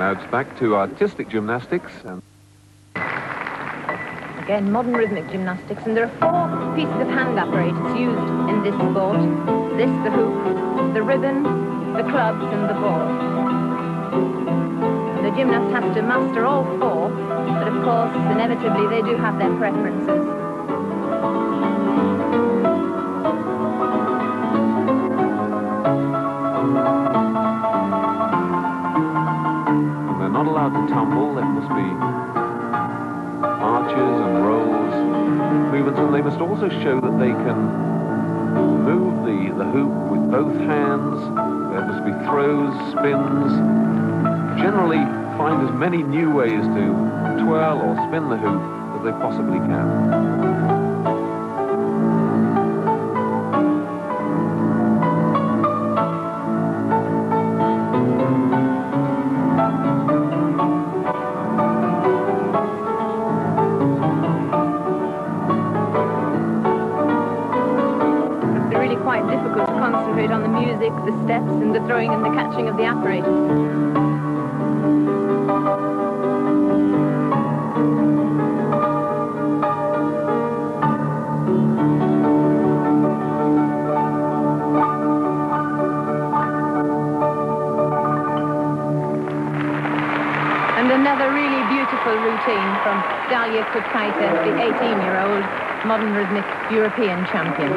Now it's back to artistic gymnastics and Again, modern rhythmic gymnastics, and there are four pieces of hand apparatus used in this sport. This, the hoop, the ribbon, the clubs, and the ball. The gymnast has to master all four, but of course, inevitably, they do have their preferences. Not allowed to tumble. It must be arches and rolls, movements, and they must also show that they can move the, the hoop with both hands. There must be throws, spins. Generally find as many new ways to twirl or spin the hoop as they possibly can. Difficult to concentrate on the music, the steps, and the throwing and the catching of the apparatus. And another really beautiful routine from Dalia Kutkaite, the 18-year-old modern rhythmic European champion.